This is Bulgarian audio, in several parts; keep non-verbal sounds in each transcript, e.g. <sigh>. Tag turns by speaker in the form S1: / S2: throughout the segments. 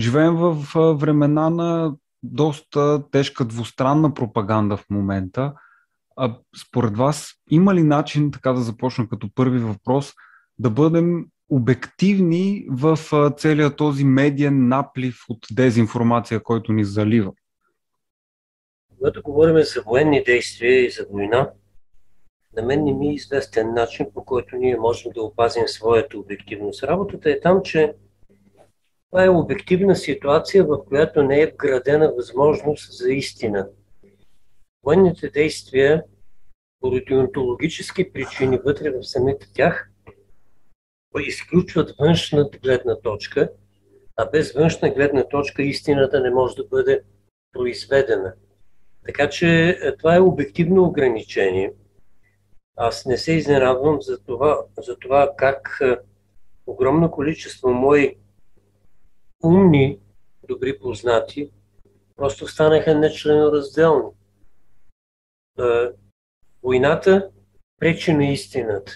S1: Живеем в времена на доста тежка двустранна пропаганда в момента. А според вас има ли начин, така да започна като първи въпрос, да бъдем обективни в целият този медиен наплив от дезинформация, който ни залива?
S2: Когато говорим за военни действия и за война, на мен не ми е известен начин, по който ние можем да опазим своята обективност. Работата е там, че това е обективна ситуация, в която не е вградена възможност за истина. Военните действия, поради онтологически причини вътре в самите тях, изключват външната гледна точка, а без външна гледна точка истината не може да бъде произведена. Така че е, това е обективно ограничение. Аз не се изненадвам за това, за това как е, огромно количество мои умни, добри познати, просто станаха нечленоразделни. Войната пречи на истината.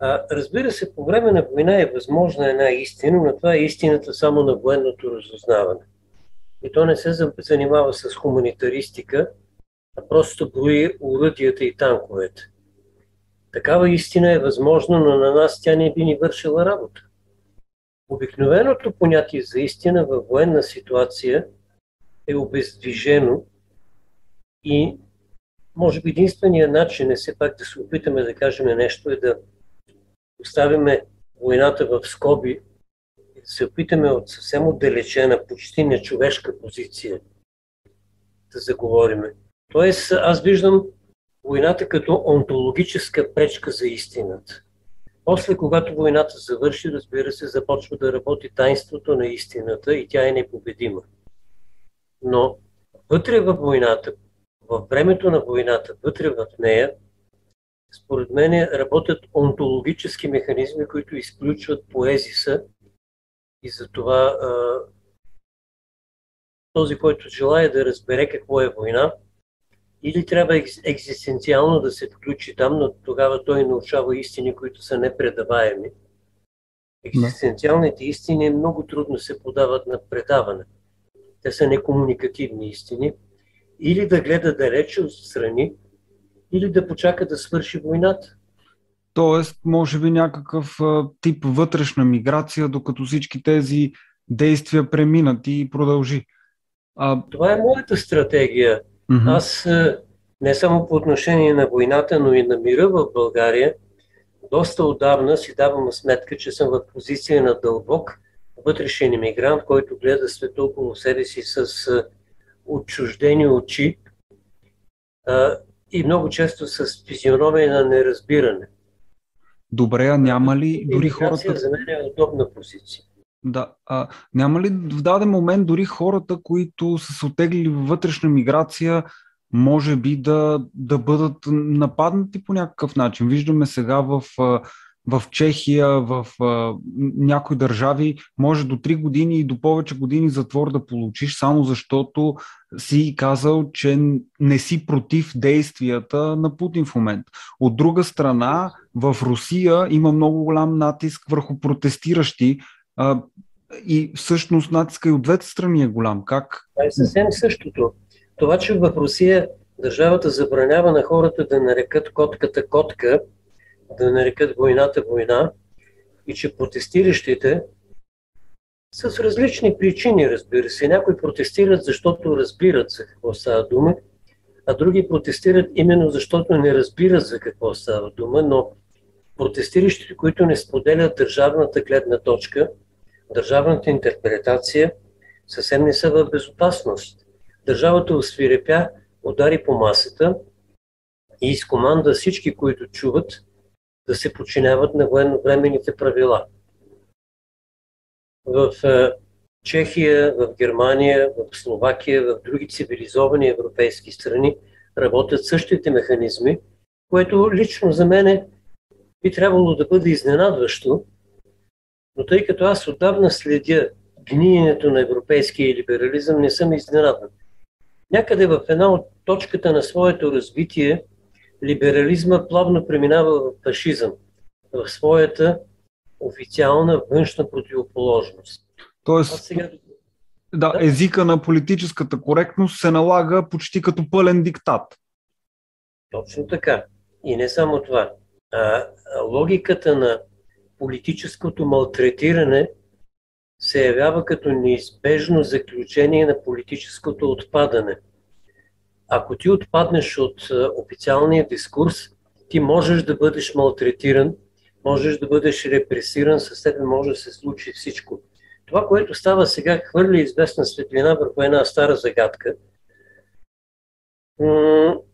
S2: А, разбира се, по време на война е възможна една истина, но това е истината само на военното разузнаване. И то не се занимава с хуманитаристика, а просто брои уръдията и танковете. Такава истина е възможна, но на нас тя не би ни вършила работа. Обикновеното понятие за истина във военна ситуация е обездвижено и може би единственият начин е все пак да се опитаме да кажем нещо е да оставиме войната в скоби и да се опитаме от съвсем отдалечена, почти нечовешка позиция да заговориме. Тоест, аз виждам войната като онтологическа пречка за истината. После, когато войната завърши, разбира се, започва да работи тайнството на истината и тя е непобедима. Но вътре във войната, във времето на войната, вътре в нея, според мен работят онтологически механизми, които изключват поезиса и затова този, който желая да разбере какво е война, или трябва екзистенциално да се включи там, но тогава той научава истини, които са непредаваеми. Екзистенциалните истини много трудно се подават на предаване. Те са некомуникативни истини. Или да гледа далече отстрани, или да почака да свърши войната.
S1: Тоест, може би някакъв тип вътрешна миграция, докато всички тези действия преминат и продължи.
S2: А... Това е моята стратегия. Mm-hmm. Аз не само по отношение на войната, но и на мира в България, доста отдавна си давам сметка, че съм в позиция на дълбок вътрешен иммигрант, който гледа света около себе си с отчуждени очи и много често с физиономия на неразбиране.
S1: Добре, а няма ли дори хората...
S2: За мен е удобна позиция.
S1: Да. А, няма ли в даден момент дори хората, които са се отеглили във вътрешна миграция, може би да, да бъдат нападнати по някакъв начин? Виждаме сега в, в Чехия, в някои държави, може до 3 години и до повече години затвор да получиш, само защото си казал, че не си против действията на Путин в момента. От друга страна, в Русия има много голям натиск върху протестиращи, а, и всъщност натиска и от двете страни е голям. Как?
S2: Това е съвсем същото. Това, че в Русия държавата забранява на хората да нарекат котката котка, да нарекат войната война и че протестиращите с различни причини, разбира се. Някои протестират, защото разбират за какво става дума, а други протестират именно защото не разбират за какво става дума, но протестиращите, които не споделят държавната гледна точка, държавната интерпретация, съвсем не са в безопасност. Държавата освирепя, удари по масата и изкоманда всички, които чуват, да се подчиняват на военновременните правила. В е, Чехия, в Германия, в Словакия, в други цивилизовани европейски страни работят същите механизми, което лично за мен би трябвало да бъде изненадващо, но тъй като аз отдавна следя гниенето на европейския либерализъм, не съм изненадан. Някъде в една от точката на своето развитие либерализма плавно преминава в фашизъм, в своята официална външна противоположност.
S1: Тоест, сега... да, да, езика на политическата коректност се налага почти като пълен диктат.
S2: Точно така. И не само това. А, логиката на политическото малтретиране се явява като неизбежно заключение на политическото отпадане. Ако ти отпаднеш от официалния дискурс, ти можеш да бъдеш малтретиран, можеш да бъдеш репресиран, с теб може да се случи всичко. Това, което става сега, хвърли известна светлина върху една стара загадка.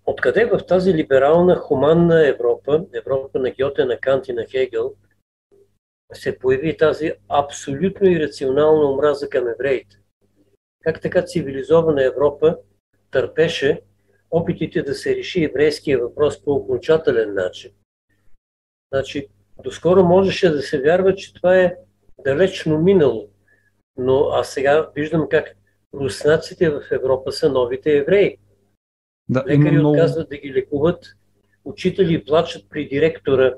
S2: Откъде в тази либерална, хуманна Европа, Европа на Гьоте, на Кант и на Хегел, се появи тази абсолютно ирационална омраза към евреите? Как така цивилизована Европа търпеше опитите да се реши еврейския въпрос по окончателен начин? Значи, доскоро можеше да се вярва, че това е далечно минало. Но аз сега виждам как руснаците в Европа са новите евреи. Да, Лекари много... отказват да ги лекуват, учители плачат при директора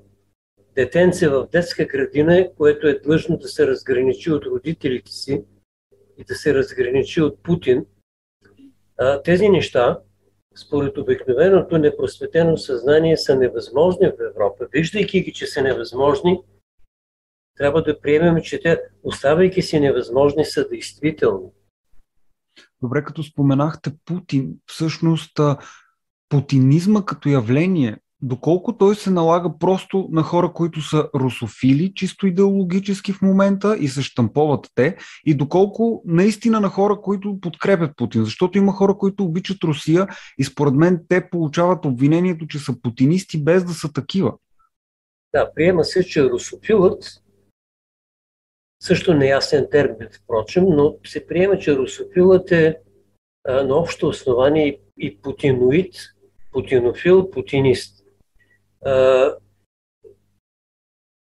S2: детенце в детска градина, което е длъжно да се разграничи от родителите си и да се разграничи от Путин. А, тези неща, според обикновеното непросветено съзнание, са невъзможни в Европа. Виждайки ги, че са невъзможни, трябва да приемем, че те, оставайки си невъзможни, са действителни.
S1: Добре, като споменахте Путин, всъщност путинизма като явление, доколко той се налага просто на хора, които са русофили, чисто идеологически в момента и се штамповат те, и доколко наистина на хора, които подкрепят Путин. Защото има хора, които обичат Русия и според мен те получават обвинението, че са путинисти без да са такива.
S2: Да, приема се, че русофилът също неясен термин, впрочем, но се приема, че русофилът е а, на общо основание и путиноид, путинофил, путинист. А,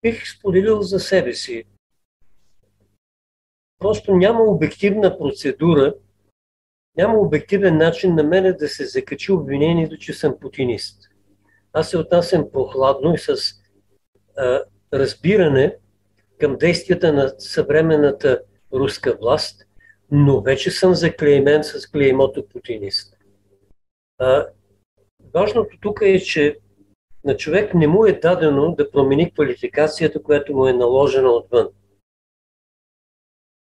S2: бих споделил за себе си. Просто няма обективна процедура, няма обективен начин на мене да се закачи обвинението, че съм путинист. Аз се отнасям прохладно и с а, разбиране, към действията на съвременната руска власт, но вече съм заклеймен с клеймото путинист. А, важното тук е, че на човек не му е дадено да промени квалификацията, която му е наложена отвън.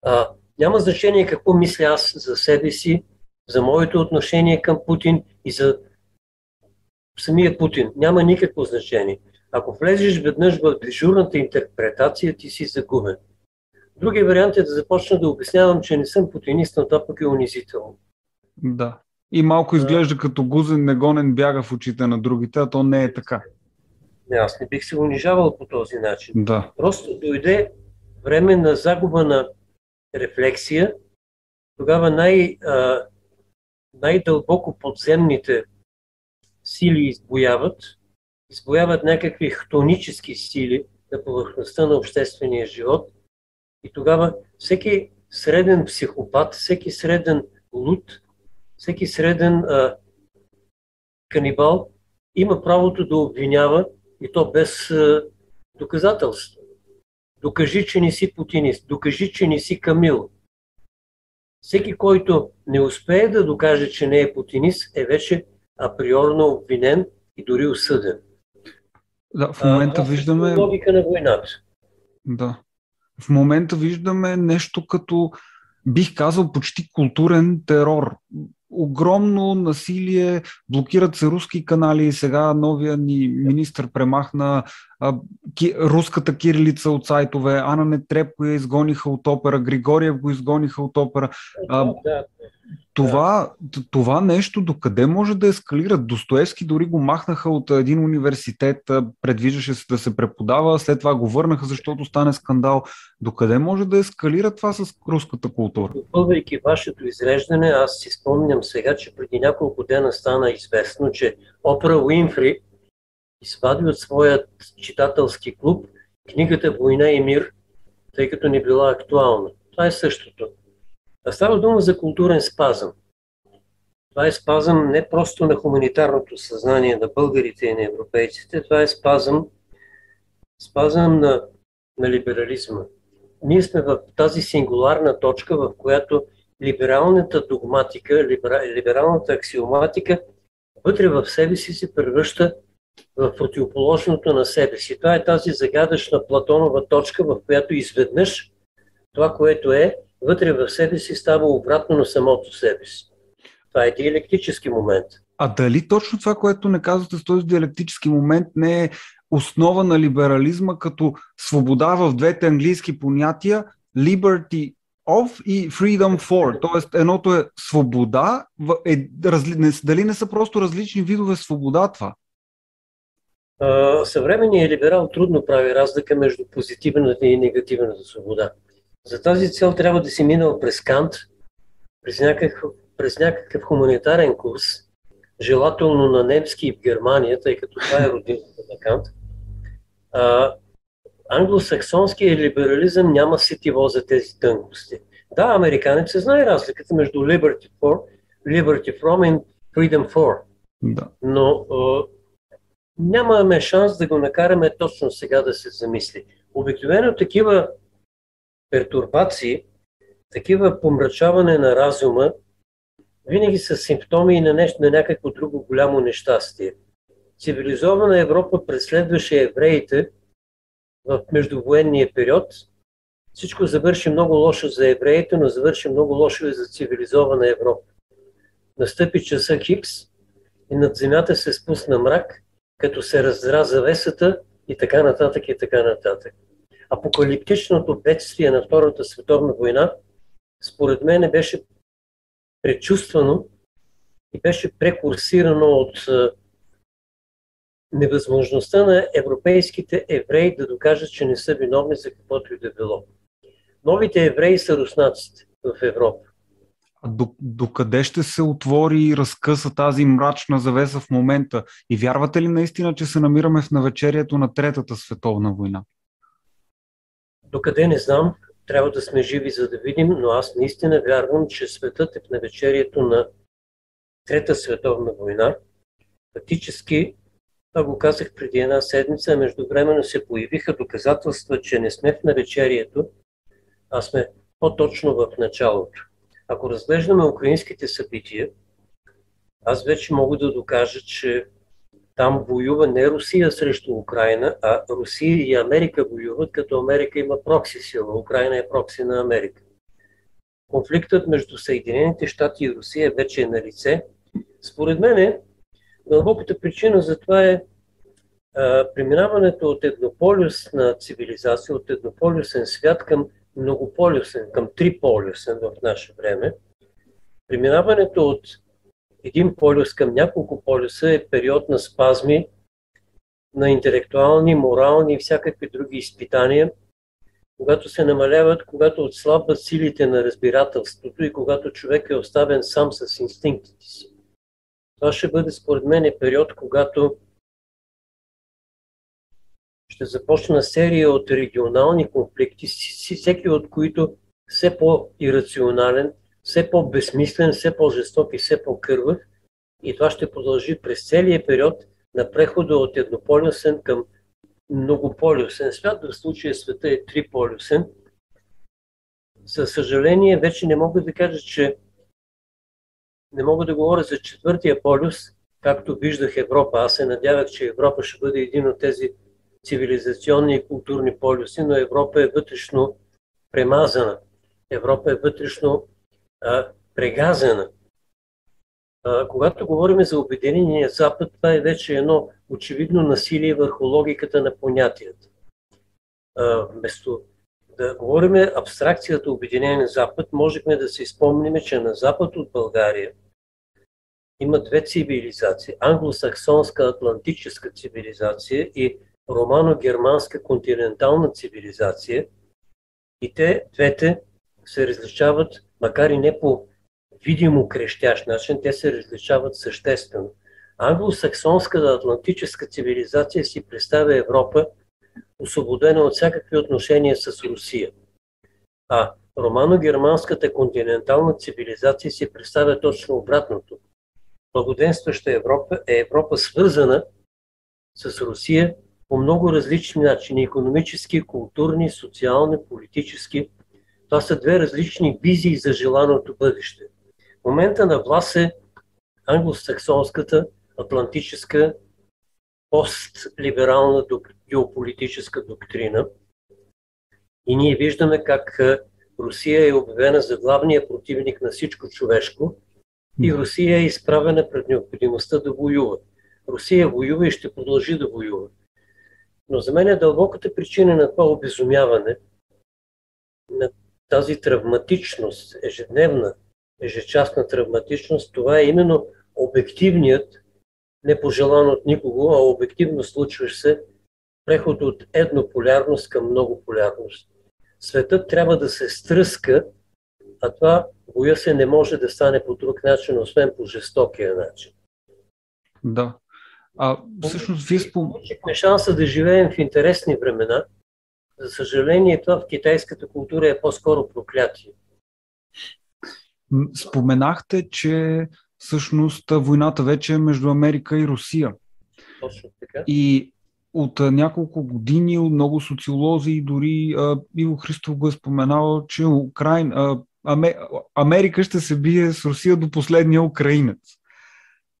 S2: А, няма значение какво мисля аз за себе си, за моето отношение към Путин и за самия Путин. Няма никакво значение. Ако влезеш веднъж в дежурната интерпретация, ти си загубен. Другия вариант е да започна да обяснявам, че не съм путинист, но това пък е унизително.
S1: Да. И малко изглежда да. като гузен негонен бяга в очите на другите, а то не е така.
S2: Не, аз не бих се унижавал по този начин.
S1: Да.
S2: Просто дойде време на загуба на рефлексия. Тогава най, а, най-дълбоко подземните сили избояват избояват някакви хтонически сили на повърхността на обществения живот и тогава всеки среден психопат, всеки среден луд, всеки среден а, канибал има правото да обвинява и то без а, доказателство. Докажи, че не си путинист, докажи, че не си камил. Всеки, който не успее да докаже, че не е путинист, е вече априорно обвинен и дори осъден.
S1: Да, в момента а, виждаме.
S2: Логика на войната.
S1: Да. В момента виждаме нещо като, бих казал, почти културен терор. Огромно насилие, блокират се руски канали. Сега новия ни министр премахна ки, руската кирилица от сайтове. Ана Нетрепко я изгониха от опера, Григориев го изгониха от опера. А, да, да това, това нещо докъде може да ескалира? Достоевски дори го махнаха от един университет, предвиждаше се да се преподава, след това го върнаха, защото стане скандал. Докъде може да ескалира това с руската култура?
S2: Допълвайки вашето изреждане, аз си спомням сега, че преди няколко дена стана известно, че Опера Уинфри извади от своят читателски клуб книгата Война и мир, тъй като не била актуална. Това е същото. А става дума за културен спазъм. Това е спазъм не просто на хуманитарното съзнание на българите и на европейците, това е спазъм, спазъм на, на либерализма. ние сме в тази сингуларна точка, в която либералната догматика, либералната аксиоматика вътре в себе си се превръща в противоположното на себе си. Това е тази загадъчна Платонова точка, в която изведнъж това, което е, вътре в себе си става обратно на самото себе си. Това е диалектически момент.
S1: А дали точно това, което не казвате с този диалектически момент, не е основа на либерализма като свобода в двете английски понятия liberty of и freedom for. Тоест, едното е свобода, е, разли, не, дали не са просто различни видове свобода това?
S2: Съвременният либерал трудно прави разлика между позитивната и негативната свобода. За тази цел трябва да си минал през Кант, през някакъв, през някакъв хуманитарен курс, желателно на немски и в Германия, тъй като това е родината на Кант. А, англосаксонския либерализъм няма сетиво за тези тънкости. Да, американец се знае разликата между liberty for, liberty from и freedom for.
S1: Да.
S2: Но нямаме шанс да го накараме точно сега да се замисли. Обикновено такива пертурбации, такива помрачаване на разума, винаги са симптоми на, нещо, на някакво друго голямо нещастие. Цивилизована Европа преследваше евреите в междувоенния период. Всичко завърши много лошо за евреите, но завърши много лошо и за цивилизована Европа. Настъпи часа Хикс и над земята се спусна мрак, като се раздра завесата и така нататък и така нататък. Апокалиптичното бедствие на Втората световна война, според мен, беше предчувствано и беше прекурсирано от невъзможността на европейските евреи да докажат, че не са виновни за каквото и да било. Новите евреи са руснаците в Европа.
S1: А до, докъде ще се отвори и разкъса тази мрачна завеса в момента? И вярвате ли наистина, че се намираме в навечерието на Третата световна война?
S2: Докъде не знам, трябва да сме живи за да видим, но аз наистина вярвам, че светът е в навечерието на Трета световна война. Фактически това го казах преди една седмица, междувременно се появиха доказателства, че не сме в навечерието, а сме по-точно в началото. Ако разглеждаме украинските събития, аз вече мога да докажа, че там воюва не Русия срещу Украина, а Русия и Америка воюват, като Америка има прокси сила. Украина е прокси на Америка. Конфликтът между Съединените щати и Русия вече е на лице. Според мен Дълбоката причина за това е а, преминаването от еднополюсна цивилизация, от еднополюсен свят към многополюсен, към триполюсен в наше време. Преминаването от един полюс към няколко полюса е период на спазми, на интелектуални, морални и всякакви други изпитания, когато се намаляват, когато отслабват силите на разбирателството и когато човек е оставен сам с инстинктите си. Това ще бъде според мен е период, когато ще започна серия от регионални конфликти, всеки от които все по-ирационален, все по-безсмислен, все по-жесток и все по-кървав. И това ще продължи през целия период на прехода от еднополюсен към многополюсен свят. В случая света е триполюсен. Със съжаление, вече не мога да кажа, че не мога да говоря за четвъртия полюс, както виждах Европа. Аз се надявах, че Европа ще бъде един от тези цивилизационни и културни полюси, но Европа е вътрешно премазана. Европа е вътрешно а, прегазена. А, когато говорим за Обединения Запад, това е вече едно очевидно насилие върху логиката на понятията. А, вместо да говорим абстракцията Обединение Запад, можехме да се спомним, че на запад от България има две цивилизации. Англосаксонска атлантическа цивилизация и романо-германска континентална цивилизация. И те, двете, се различават, макар и не по видимо крещящ начин, те се различават съществено. Англосаксонската атлантическа цивилизация си представя Европа освободена от всякакви отношения с Русия. А романо-германската континентална цивилизация си представя точно обратното. Благоденстваща Европа е Европа свързана с Русия по много различни начини економически, културни, социални, политически. Това са две различни визии за желаното бъдеще. В момента на власт е англосаксонската, атлантическа, постлиберална геополитическа доктрина. И ние виждаме как Русия е обявена за главния противник на всичко човешко и Русия е изправена пред необходимостта да воюва. Русия воюва и ще продължи да воюва. Но за мен е дълбоката причина на това обезумяване, на тази травматичност, ежедневна, ежечасна травматичност, това е именно обективният, непожелан от никого, а обективно случващ се преход от еднополярност към многополярност. Светът трябва да се стръска, а това боя се не може да стане по друг начин, освен по жестокия начин.
S1: Да. А всъщност вие спом...
S2: Получихме шанса да живеем в интересни времена. За съжаление, това в китайската култура е по-скоро проклятие.
S1: Споменахте, че всъщност войната вече е между Америка и Русия.
S2: Точно така.
S1: И от няколко години много социолози и дори а, Иво Христов го е споменал, че Украин, а, Америка ще се бие с Русия до последния украинец.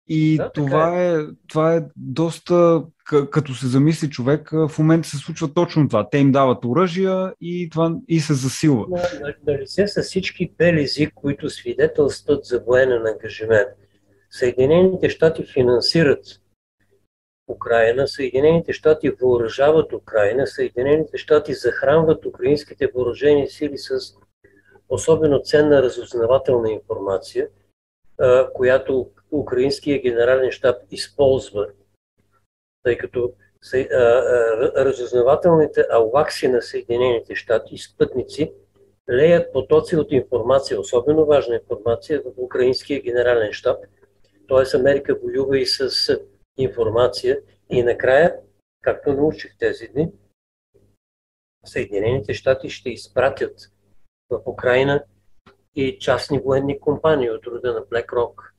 S1: И да, това, е. е, това е доста, като се замисли човек, в момента се случва точно това. Те им дават оръжия и, това, и се засилва.
S2: На, лице са всички белези, които свидетелстват за военен ангажимент. Съединените щати финансират Украина, Съединените щати въоръжават Украина, Съединените щати захранват украинските въоръжени сили с особено ценна разузнавателна информация, която украинския генерален щаб използва, тъй като разузнавателните алвакси на Съединените щати и спътници леят потоци от информация, особено важна информация в украинския генерален щаб. Т.е. Америка воюва и с информация и накрая, както научих тези дни, Съединените щати ще изпратят в Украина и частни военни компании от рода на BlackRock,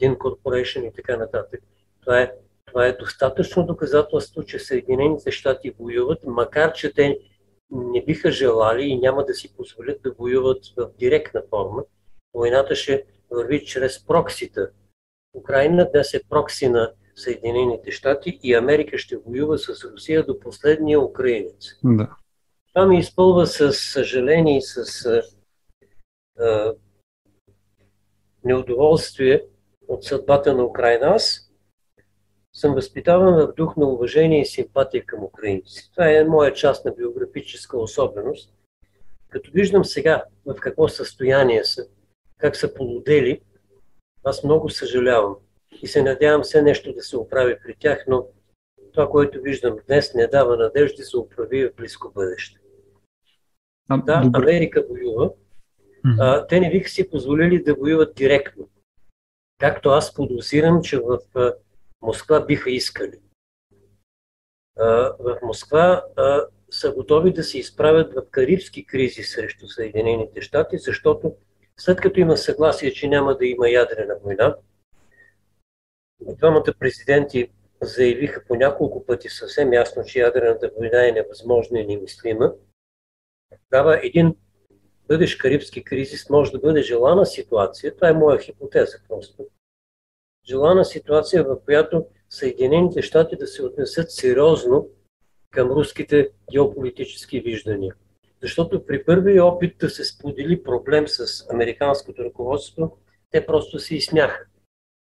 S2: Dean Corporation и така нататък. Това е, това е достатъчно доказателство, че Съединените щати воюват, макар че те не биха желали и няма да си позволят да воюват в директна форма. Войната ще върви чрез проксита. Украина днес е прокси на Съединените щати и Америка ще воюва с Русия до последния украинец.
S1: Да.
S2: Това ми изпълва с съжаление и с а, неудоволствие от съдбата на Украина. Аз съм възпитаван в дух на уважение и симпатия към украинци. Това е моя част на биографическа особеност. Като виждам сега в какво състояние са, как са полудели, аз много съжалявам и се надявам все нещо да се оправи при тях, но това, което виждам днес, не дава надежди за оправи в близко бъдеще. А, да, добре. Америка воюва. Mm-hmm. А, те не биха си позволили да воюват директно. Както аз подозирам, че в Москва биха искали. В Москва са готови да се изправят в карибски кризи срещу Съединените щати, защото след като има съгласие, че няма да има ядрена война, Двамата президенти заявиха по няколко пъти съвсем ясно, че ядрената война е невъзможна и немислима. Тогава един бъдещ карибски кризис може да бъде желана ситуация. Това е моя хипотеза просто. Желана ситуация, в която Съединените щати да се отнесат сериозно към руските геополитически виждания. Защото при първи опит да се сподели проблем с американското ръководство, те просто се изсмяха.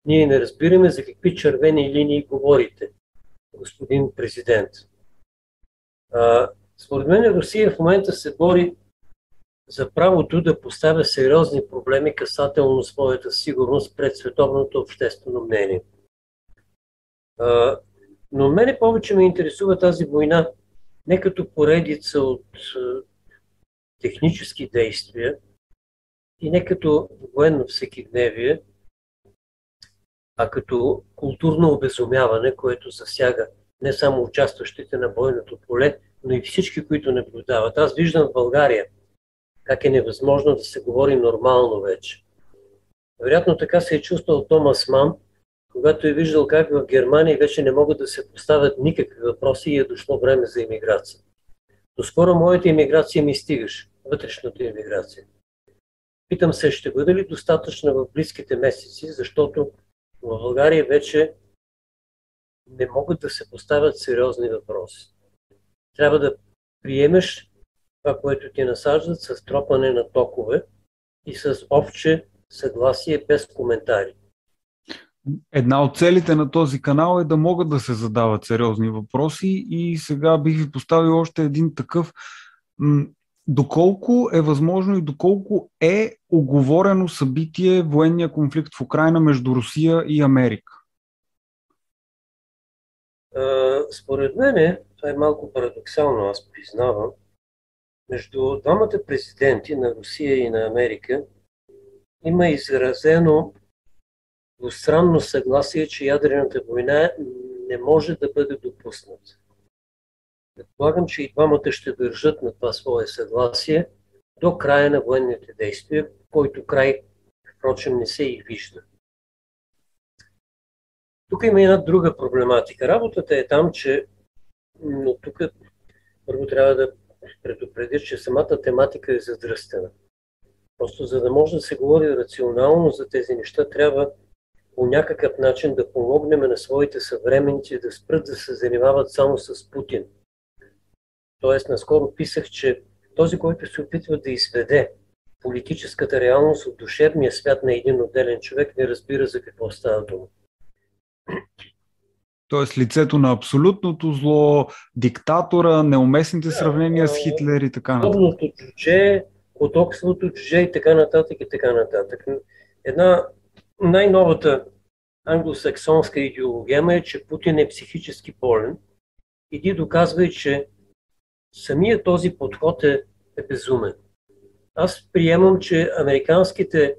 S2: Ние не разбираме за какви червени линии говорите, господин президент. А, според мен Русия в момента се бори за правото да поставя сериозни проблеми касателно своята сигурност пред световното обществено мнение. Но мене повече ме интересува тази война не като поредица от технически действия и не като военно всекидневие, а като културно обезумяване, което засяга не само участващите на бойното поле, но и всички, които наблюдават. Аз виждам в България как е невъзможно да се говори нормално вече. Вероятно така се е чувствал Томас Ман, когато е виждал как в Германия вече не могат да се поставят никакви въпроси и е дошло време за иммиграция. До скоро моята иммиграция ми стигаш, вътрешната иммиграция. Питам се, ще бъде ли достатъчна в близките месеци, защото в България вече не могат да се поставят сериозни въпроси. Трябва да приемеш това, което ти насаждат с тропане на токове и с обче съгласие без коментари.
S1: Една от целите на този канал е да могат да се задават сериозни въпроси и сега бих ви поставил още един такъв. Доколко е възможно и доколко е оговорено събитие военния конфликт в Украина между Русия и Америка?
S2: Според мен, това е малко парадоксално, аз признавам, между двамата президенти на Русия и на Америка има изразено двустранно съгласие, че ядрената война не може да бъде допусната. Предполагам, че и двамата ще държат на това свое съгласие до края на военните действия, който край, впрочем, не се и вижда. Тук има една друга проблематика. Работата е там, че но тук първо трябва да предупредя, че самата тематика е задръстена. Просто за да може да се говори рационално за тези неща, трябва по някакъв начин да помогнем на своите съвременници да спрат да се занимават само с Путин. Тоест, наскоро писах, че този, който се опитва да изведе политическата реалност от душевния свят на един отделен човек, не разбира за какво става дума.
S1: Тоест лицето на абсолютното зло, диктатора, неуместните сравнения с Хитлер и така нататък.
S2: Удобното чуже, отоксвото чуже и така нататък и така нататък. Една най-новата англосаксонска идеологема е, че Путин е психически болен. Иди доказва, че самия този подход е, е безумен. Аз приемам, че американските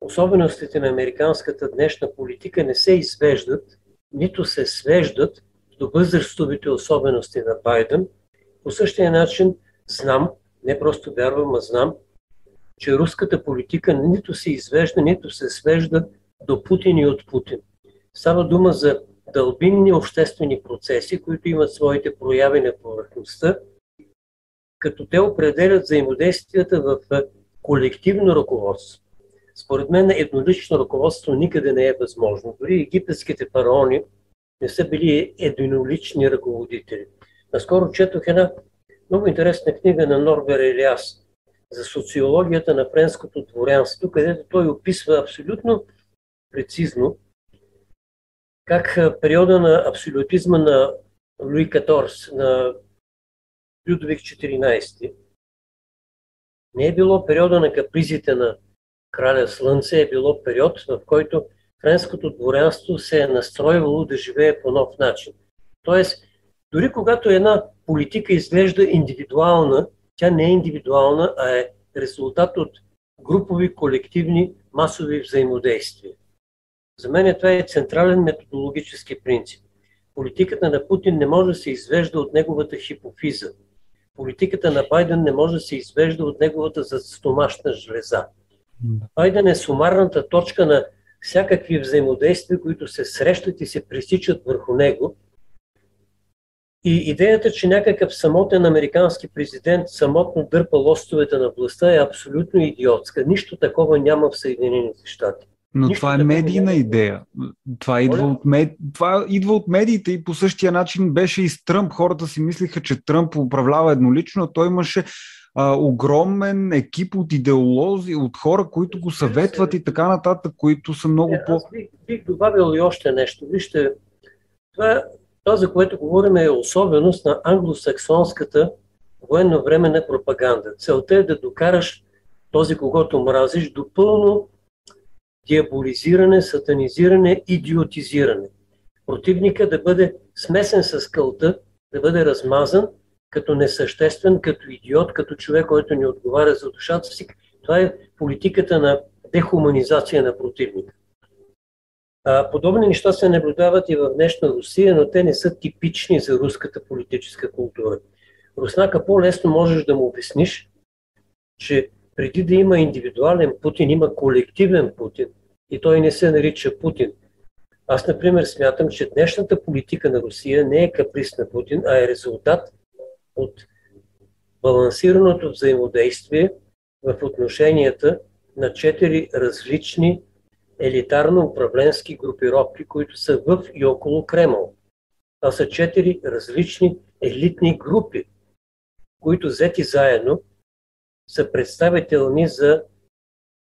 S2: особеностите на американската днешна политика не се извеждат, нито се свеждат до възрастовите особености на Байден. По същия начин знам, не просто вярвам, а знам, че руската политика нито се извежда, нито се свежда до Путин и от Путин. Става дума за дълбинни обществени процеси, които имат своите прояви на повърхността, като те определят взаимодействията в колективно ръководство. Според мен еднолично ръководство никъде не е възможно. Дори египетските фараони не са били еднолични ръководители. Наскоро четох една много интересна книга на Норбер Елиас за социологията на френското дворянство, където той описва абсолютно прецизно как периода на абсолютизма на Луи XIV, на Людвиг XIV, не е било периода на капризите на краля Слънце, е било период, в който френското дворянство се е настроивало да живее по нов начин. Тоест, дори когато една политика изглежда индивидуална, тя не е индивидуална, а е резултат от групови, колективни, масови взаимодействия. За мен това е централен методологически принцип. Политиката на Путин не може да се извежда от неговата хипофиза. Политиката на Байден не може да се извежда от неговата застомашна жлеза. Байден е сумарната точка на всякакви взаимодействия, които се срещат и се пресичат върху него. И идеята, че някакъв самотен американски президент самотно дърпа лостовете на властта е абсолютно идиотска. Нищо такова няма в Съединените щати.
S1: Но Нищо това е медийна идея. Това идва, от мед... това идва от медиите и по същия начин беше и с Тръмп. Хората си мислиха, че Тръмп управлява еднолично, а той имаше а, огромен екип от идеолози, от хора, които го съветват и така нататък, които са много по...
S2: Аз бих, бих добавил и още нещо. Вижте, това, това, за което говорим, е особеност на англосаксонската военновременна пропаганда. Целта е да докараш този, когато мразиш, до пълно диаболизиране, сатанизиране, идиотизиране. Противника да бъде смесен с кълта, да бъде размазан като несъществен, като идиот, като човек, който не отговаря за душата си. Това е политиката на дехуманизация на противника. Подобни неща се наблюдават и в днешна Русия, но те не са типични за руската политическа култура. Руснака по-лесно можеш да му обясниш, че преди да има индивидуален Путин, има колективен Путин и той не се нарича Путин, Аз, например, смятам, че днешната политика на Русия не е каприз на Путин, а е резултат от балансираното взаимодействие в отношенията на четири различни елитарно-управленски групировки, които са в и около Кремъл. Това са четири различни елитни групи, които взети заедно са представителни за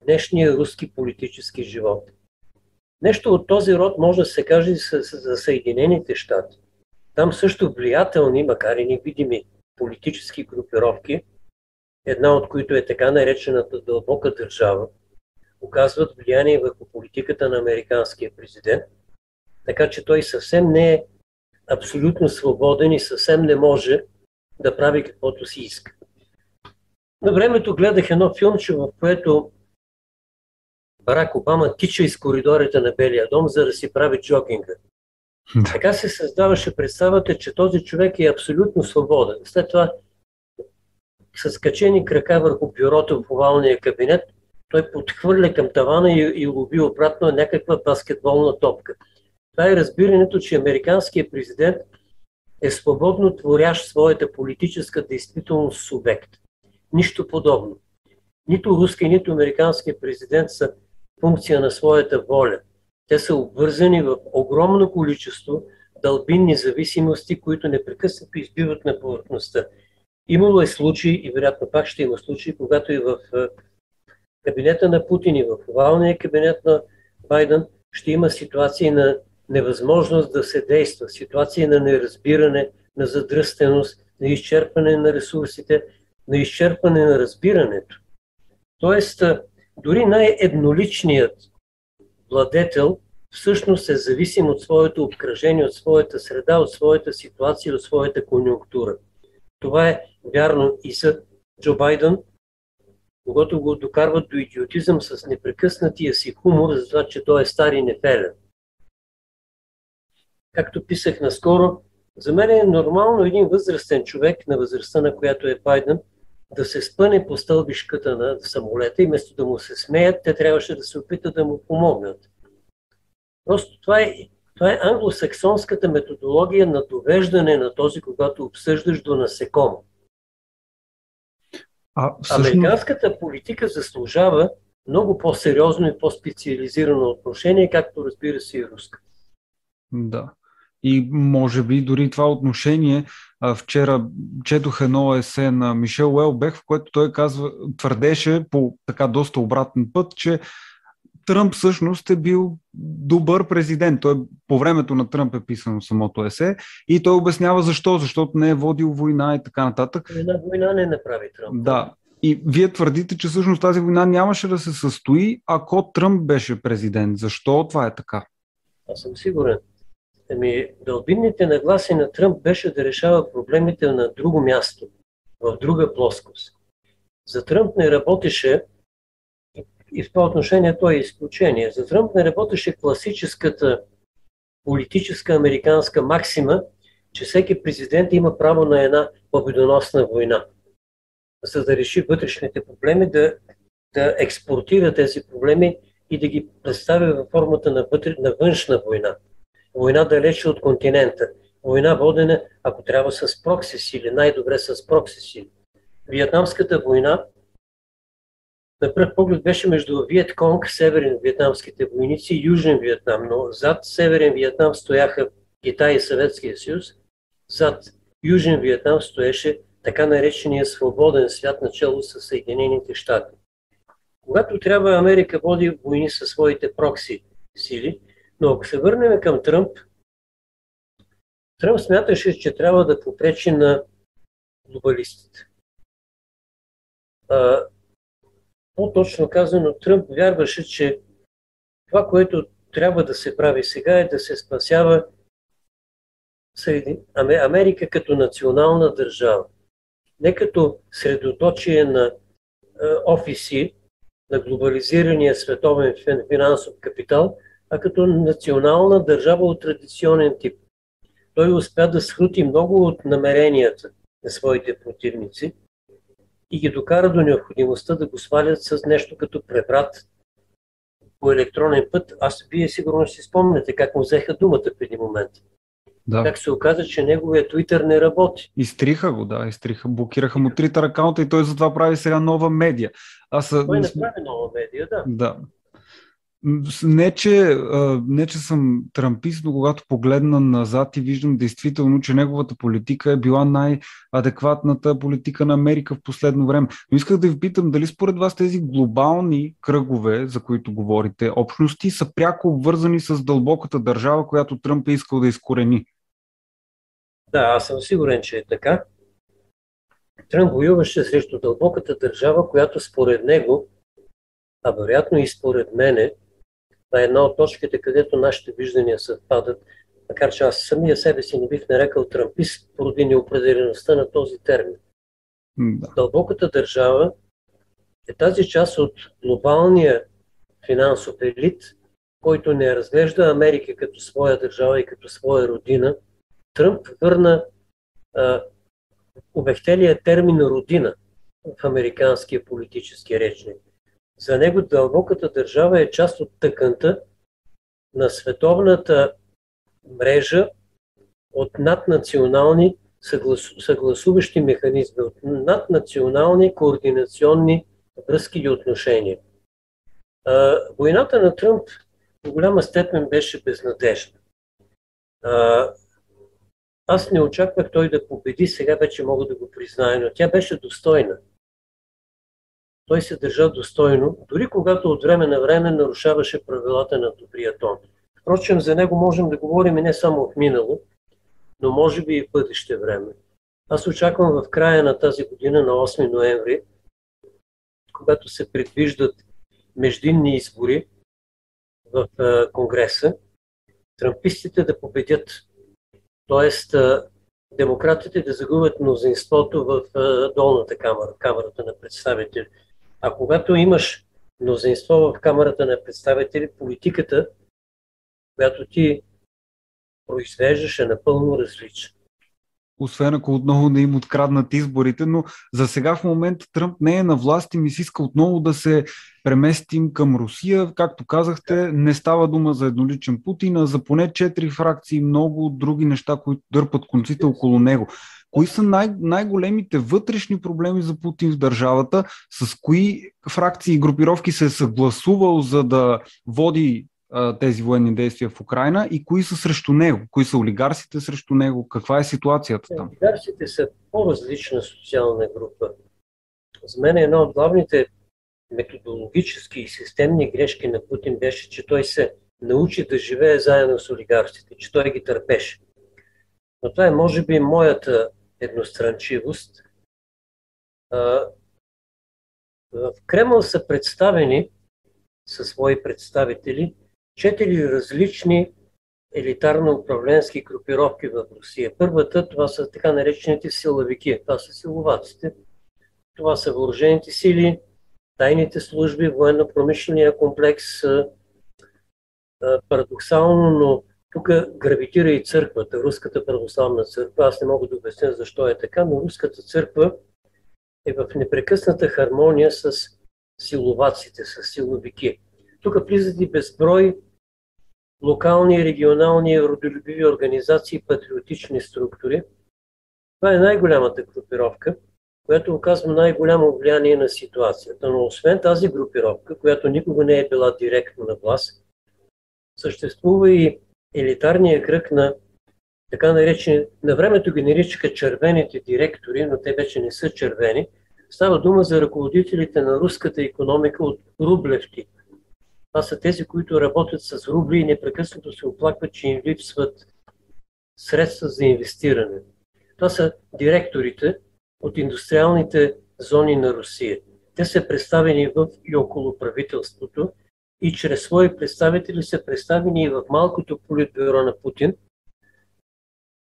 S2: днешния руски политически живот. Нещо от този род може да се каже за Съединените щати. Там също влиятелни, макар и невидими политически групировки, една от които е така наречената дълбока държава, оказват влияние върху политиката на американския президент, така че той съвсем не е абсолютно свободен и съвсем не може да прави каквото си иска. На времето гледах едно филмче, в което Барак Обама тича из коридорите на Белия дом, за да си прави джогинга. Така се създаваше представата, че този човек е абсолютно свободен. След това, с качени крака върху бюрото в овалния кабинет, той подхвърля към тавана и, и лови обратно някаква баскетболна топка. Това е разбирането, че американският президент е свободно творящ своята политическа действителност субект. Нищо подобно. Нито руски, нито американски президент са функция на своята воля. Те са обвързани в огромно количество дълбинни зависимости, които непрекъснато избиват на повърхността. Имало е случаи, и вероятно пак ще има случаи, когато и в е, кабинета на Путин и в овалния кабинет на Байден ще има ситуации на невъзможност да се действа, ситуации на неразбиране, на задръстеност, на изчерпане на ресурсите, на изчерпане на разбирането. Тоест, дори най-едноличният владетел всъщност е зависим от своето обкръжение, от своята среда, от своята ситуация, от своята конюнктура. Това е вярно и за Джо Байден, когато го докарват до идиотизъм с непрекъснатия си хумор, за това, че той е стар и нефелен. Както писах наскоро, за мен е нормално един възрастен човек на възрастта, на която е Байден, да се спъне по стълбишката на самолета и вместо да му се смеят, те трябваше да се опитат да му помогнат. Просто това е, това е англосаксонската методология на довеждане на този, когато обсъждаш до насекомо. А, всъщност... Американската политика заслужава много по-сериозно и по-специализирано отношение, както разбира се и руска.
S1: Да. И може би дори това отношение, вчера четох едно есе на Мишел Уелбех, в което той казва, твърдеше по така доста обратен път, че Тръмп всъщност е бил добър президент. Той по времето на Тръмп е писано самото есе и той обяснява защо, защото не е водил война и така нататък.
S2: Една война не направи Тръмп.
S1: Да. И вие твърдите, че всъщност тази война нямаше да се състои, ако Тръмп беше президент. Защо това е така?
S2: Аз съм сигурен. Ами, дълбинните нагласи на Тръмп беше да решава проблемите на друго място, в друга плоскост. За Тръмп не работеше, и в това отношение той е изключение, за Тръмп не работеше класическата политическа американска максима, че всеки президент има право на една победоносна война. За да реши вътрешните проблеми, да, да експортира тези проблеми и да ги представя във формата на, вътре, на външна война война далече от континента, война водена, ако трябва, с прокси сили, най-добре с прокси сили. Виетнамската война на пръв поглед беше между Виетконг, северен вьетнамските войници и Южен Виетнам, но зад Северен Виетнам стояха Китай и Съветския съюз, зад Южен Виетнам стоеше така наречения свободен свят начало с Съединените щати. Когато трябва Америка води войни със своите прокси сили, но ако се върнем към Тръмп, Тръмп смяташе, че трябва да попречи на глобалистите. по-точно казано, Тръмп вярваше, че това, което трябва да се прави сега е да се спасява Америка като национална държава. Не като средоточие на офиси на глобализирания световен финансов капитал, а като национална държава от традиционен тип. Той успя да схрути много от намеренията на своите противници и ги докара до необходимостта да го свалят с нещо като преврат по електронен път. Аз вие сигурно си спомняте как му взеха думата преди момент. Да. Как се оказа, че неговия Twitter не работи.
S1: Изтриха го, да, изтриха. Блокираха му Twitter акаунта и той затова прави сега нова медия.
S2: Аз, той не прави нова медия, да.
S1: Да. Не че, не, че съм трампист, но когато погледна назад и виждам действително, че неговата политика е била най-адекватната политика на Америка в последно време. Но исках да ви питам дали според вас тези глобални кръгове, за които говорите, общности, са пряко обвързани с дълбоката държава, която Тръмп е искал да изкорени?
S2: Да, аз съм сигурен, че е така. Тръмп воюваше срещу дълбоката държава, която според него, а вероятно и според мене, това е една от точките, където нашите виждания съвпадат, макар че аз самия себе си не бих нарекал трампист поради неопределеността на този термин. Да. Дълбоката държава е тази част от глобалния финансов елит, който не разглежда Америка като своя държава и като своя родина. Тръмп върна а, обехтелия термин родина в американския политически речник. За него дълбоката държава е част от тъканта на световната мрежа от наднационални съгласуващи механизми, от наднационални координационни връзки и отношения. войната на Тръмп в голяма степен беше безнадежна. аз не очаквах той да победи, сега вече мога да го призная, но тя беше достойна той се държа достойно, дори когато от време на време нарушаваше правилата на добрия тон. Впрочем, за него можем да говорим и не само в минало, но може би и в бъдеще време. Аз очаквам в края на тази година, на 8 ноември, когато се предвиждат междинни избори в Конгреса, трампистите да победят, т.е. демократите да загубят мнозинството в долната камера, камерата на представители. А когато имаш мнозинство в Камерата на представители, политиката, която ти произвеждаш е напълно различна.
S1: Освен ако отново не им откраднат изборите, но за сега в момента Тръмп не е на власт и ми се иска отново да се преместим към Русия. Както казахте, не става дума за едноличен Путин, а за поне четири фракции много други неща, които дърпат конците около него. Кои са най- най-големите вътрешни проблеми за Путин в държавата? С кои фракции и групировки се е съгласувал за да води а, тези военни действия в Украина и кои са срещу него? Кои са олигарсите срещу него? Каква е ситуацията там?
S2: Олигарсите са по-различна социална група. За мен една от главните методологически и системни грешки на Путин беше, че той се научи да живее заедно с олигарсите, че той ги търпеше. Но това е, може би, моята едностранчивост. В Кремъл са представени със свои представители четири различни елитарно-управленски групировки в Русия. Първата, това са така наречените силовики, това са силоваците. Това са въоръжените сили, тайните служби, военно-промишления комплекс. Парадоксално, но тук гравитира и църквата, Руската православна църква. Аз не мога да обясня защо е така, но Руската църква е в непрекъсната хармония с силоваците, с силовики. Тук влизат и безброй локални, регионални, родолюбиви организации, патриотични структури. Това е най-голямата групировка, която оказва най-голямо влияние на ситуацията. Но освен тази групировка, която никога не е била директно на власт, съществува и елитарния кръг на така наречени, на времето ги наричаха червените директори, но те вече не са червени. Става дума за ръководителите на руската економика от рублев тип. Това са тези, които работят с рубли и непрекъснато се оплакват, че им липсват средства за инвестиране. Това са директорите от индустриалните зони на Русия. Те са представени в и около правителството и чрез свои представители са представени и в малкото политбюро на Путин,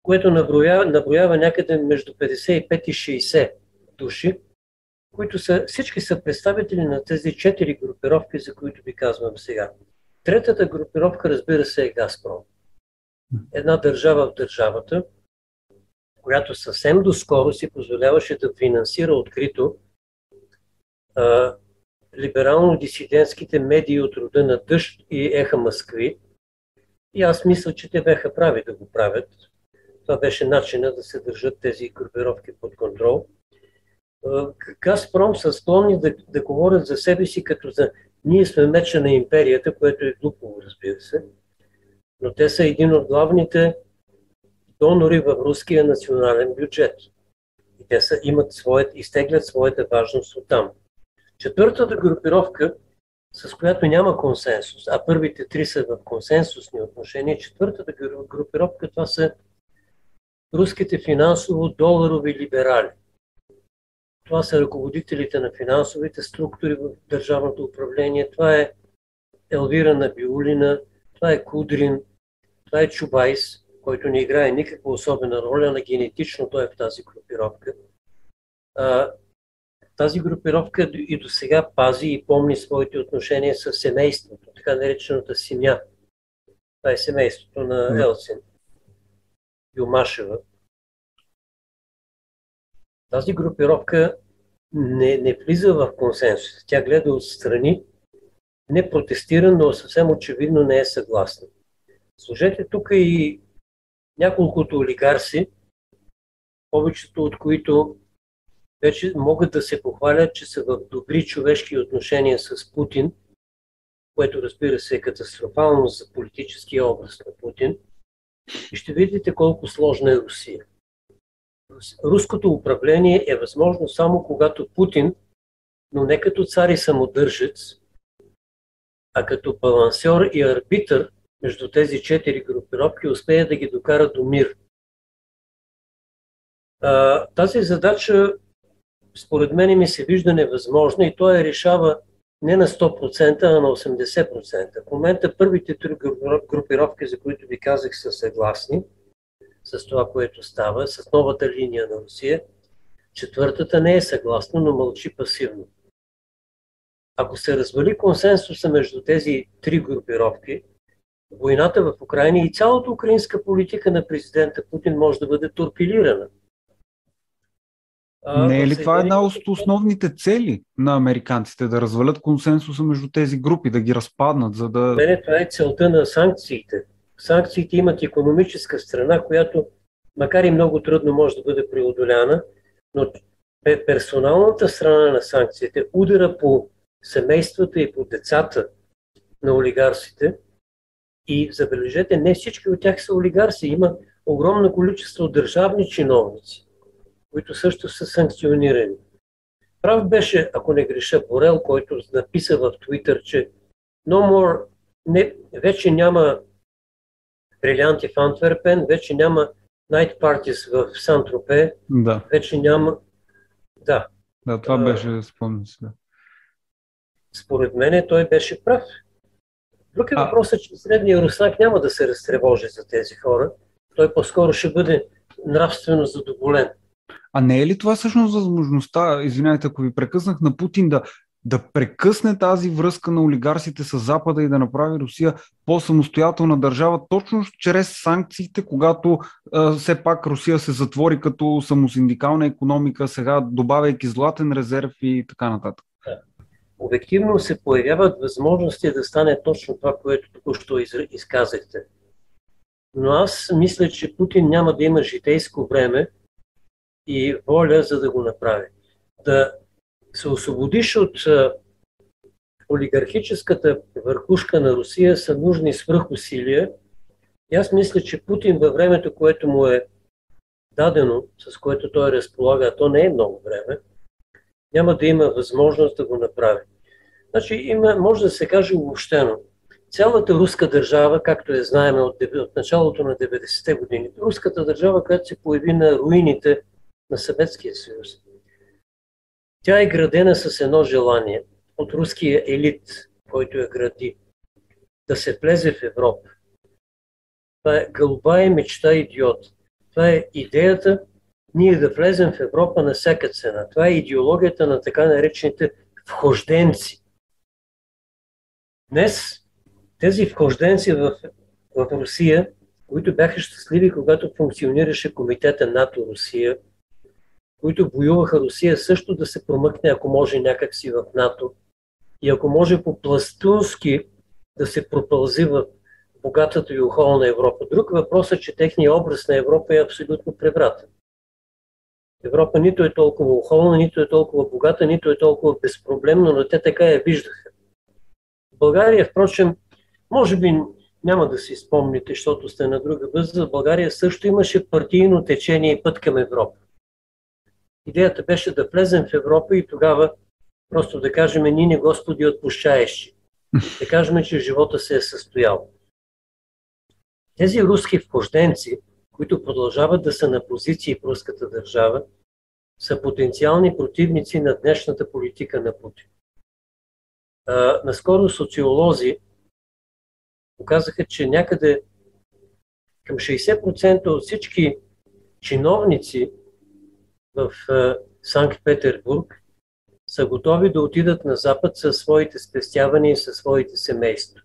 S2: което наброява, наброява някъде между 55 и 60 души, които са, всички са представители на тези четири групировки, за които ви казвам сега. Третата групировка, разбира се, е Газпром. Една държава в държавата, която съвсем доскоро си позволяваше да финансира открито а, либерално-дисидентските медии от рода на Дъжд и Еха Москви. И аз мисля, че те бяха прави да го правят. Това беше начина да се държат тези групировки под контрол. Газпром са склонни да, да говорят за себе си като за ние сме меча на империята, което е глупо, разбира се. Но те са един от главните донори в руския национален бюджет. И те са, имат своят, изтеглят своята важност от там. Четвъртата групировка, с която няма консенсус, а първите три са в консенсусни отношения, четвъртата групировка това са руските финансово-доларови либерали. Това са ръководителите на финансовите структури в държавното управление. Това е Елвира Набиулина, това е Кудрин, това е Чубайс, който не играе никаква особена роля, на генетично той е в тази групировка. Тази групировка и до сега пази и помни своите отношения с семейството, така наречената семя. Това е семейството на Елсин, Юмашева. Тази групировка не, не влиза в консенсус. Тя гледа отстрани, не протестира, но съвсем очевидно не е съгласна. Служете тук и няколкото олигарси, повечето от които вече могат да се похвалят, че са в добри човешки отношения с Путин, което разбира се е катастрофално за политическия образ на Путин. И ще видите колко сложна е Русия. Руското управление е възможно само когато Путин, но не като цар и самодържец, а като балансьор и арбитър между тези четири групировки успее да ги докара до мир. Тази задача според мен ми се вижда невъзможна и той я решава не на 100%, а на 80%. В момента първите три групировки, за които ви казах, са съгласни с това, което става, с новата линия на Русия. Четвъртата не е съгласна, но мълчи пасивно. Ако се развали консенсуса между тези три групировки, войната в Украина и цялата украинска политика на президента Путин може да бъде торпилирана.
S1: Не е ли това една от основните цели на американците да развалят консенсуса между тези групи, да ги разпаднат, за да.
S2: Мене това е целта на санкциите. Санкциите имат економическа страна, която, макар и много трудно, може да бъде преодоляна, но персоналната страна на санкциите, удара по семействата и по децата на олигарсите, и забележете, не всички от тях са олигарси. Има огромно количество държавни чиновници, които също са санкционирани. Прав беше, ако не греша, Борел, който написа в Твитър, че no more, не, вече няма брилянти в Антверпен, вече няма Night Parties в Сан-Тропе,
S1: да.
S2: вече няма... Да.
S1: Да, това беше, спомням се.
S2: Според мен той беше прав. Друг е въпросът, че средния руснак няма да се разтревожи за тези хора. Той по-скоро ще бъде нравствено задоволен.
S1: А не е ли това всъщност възможността, извинявайте, ако ви прекъснах на Путин, да, да прекъсне тази връзка на олигарсите с Запада и да направи Русия по-самостоятелна държава, точно чрез санкциите, когато а, все пак Русия се затвори като самосиндикална економика, сега добавяйки златен резерв и така нататък?
S2: обективно се появяват възможности да стане точно това, което току-що изказахте. Но аз мисля, че Путин няма да има житейско време и воля за да го направи. Да се освободиш от олигархическата върхушка на Русия са нужни свръхусилия. И аз мисля, че Путин във времето, което му е дадено, с което той разполага, а то не е много време, няма да има възможност да го направи. Значи има, може да се каже обобщено. Цялата руска държава, както я знаем от, от началото на 90-те години, руската държава, която се появи на руините на Съветския съюз, тя е градена с едно желание от руския елит, който я гради, да се влезе в Европа. Това е гълба е мечта идиот. Това е идеята ние да влезем в Европа на всяка цена. Това е идеологията на така наречените вхожденци. Днес тези вхожденци в, в Русия, които бяха щастливи, когато функционираше комитета НАТО-Русия, които воюваха Русия също да се промъкне, ако може някакси в НАТО, и ако може по-пластунски да се пропълзи в богатата и охолна Европа. Друг въпрос е, че техният образ на Европа е абсолютно превратен. Европа нито е толкова охолна, нито е толкова богата, нито е толкова безпроблемна, но те така я виждаха. България, впрочем, може би няма да си спомните, защото сте на друга възраст, България също имаше партийно течение и път към Европа. Идеята беше да влезем в Европа и тогава просто да кажем, ние не Господи отпущаещи. <laughs> Да кажем, че живота се е състоял. Тези руски вхожденци, които продължават да са на позиции в руската държава, са потенциални противници на днешната политика на Путин. А, наскоро социолози показаха, че някъде към 60% от всички чиновници в Санкт-Петербург са готови да отидат на Запад със своите спестявания и със своите семейства.